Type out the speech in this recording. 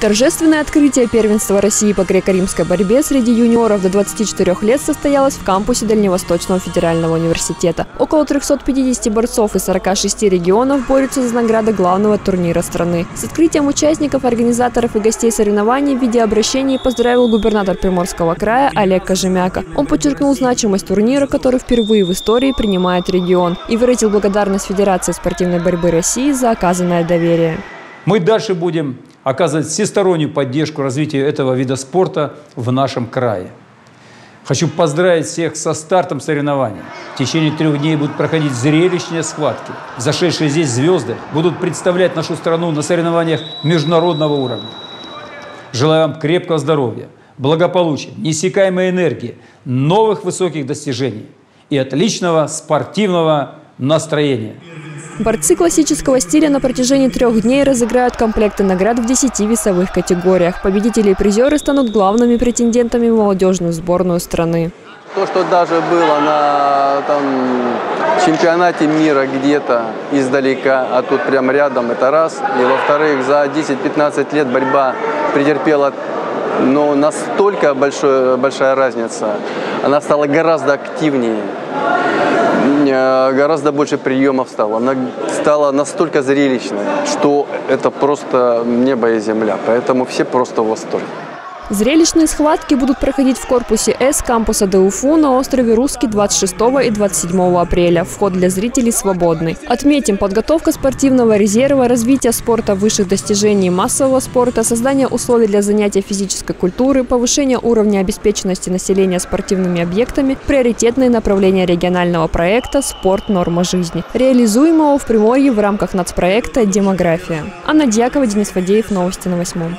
Торжественное открытие первенства России по греко-римской борьбе среди юниоров до 24 лет состоялось в кампусе Дальневосточного федерального университета. Около 350 борцов из 46 регионов борются за награды главного турнира страны. С открытием участников, организаторов и гостей соревнований в виде обращений поздравил губернатор Приморского края Олег Кожемяка. Он подчеркнул значимость турнира, который впервые в истории принимает регион, и выразил благодарность Федерации спортивной борьбы России за оказанное доверие. Мы дальше будем оказывать всестороннюю поддержку развитию этого вида спорта в нашем крае. Хочу поздравить всех со стартом соревнований. В течение трех дней будут проходить зрелищные схватки. Зашедшие здесь звезды будут представлять нашу страну на соревнованиях международного уровня. Желаю вам крепкого здоровья, благополучия, неиссякаемой энергии, новых высоких достижений и отличного спортивного настроения. Борцы классического стиля на протяжении трех дней разыграют комплекты наград в 10 весовых категориях. Победители и призеры станут главными претендентами в молодежную сборную страны. То, что даже было на там, чемпионате мира где-то издалека, а тут прям рядом, это раз. И во-вторых, за 10-15 лет борьба претерпела но настолько большой, большая разница. Она стала гораздо активнее. Гораздо больше приемов стало. Она стала настолько зрелищной, что это просто небо и земля. Поэтому все просто в восторге. Зрелищные схватки будут проходить в корпусе С кампуса ДУФУ на острове Русский 26 и 27 апреля. Вход для зрителей свободный. Отметим, подготовка спортивного резерва, развитие спорта высших достижений массового спорта, создание условий для занятия физической культуры, повышение уровня обеспеченности населения спортивными объектами – приоритетные направления регионального проекта «Спорт. Норма жизни», реализуемого в Приморье в рамках нацпроекта «Демография». Анна Дьякова, Денис Фадеев. Новости на восьмом.